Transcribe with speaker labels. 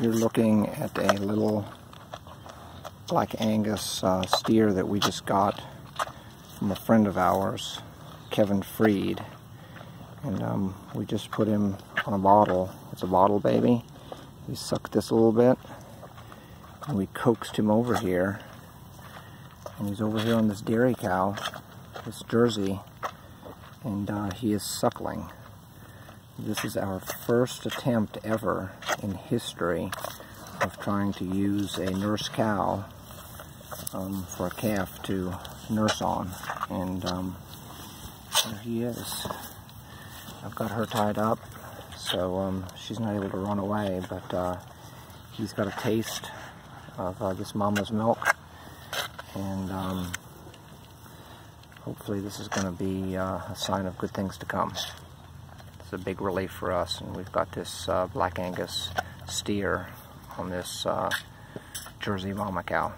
Speaker 1: You're looking at a little Black Angus uh, steer that we just got from a friend of ours, Kevin Freed. And um, we just put him on a bottle. It's a bottle baby. We sucked this a little bit and we coaxed him over here. And he's over here on this dairy cow, this Jersey, and uh, he is suckling. This is our first attempt ever in history of trying to use a nurse cow um, for a calf to nurse on. And um, there he is. I've got her tied up, so um, she's not able to run away, but uh, he's got a taste of uh, this mama's milk. And um, hopefully this is going to be uh, a sign of good things to come. It's a big relief for us, and we've got this uh, Black Angus steer on this uh, Jersey mama cow.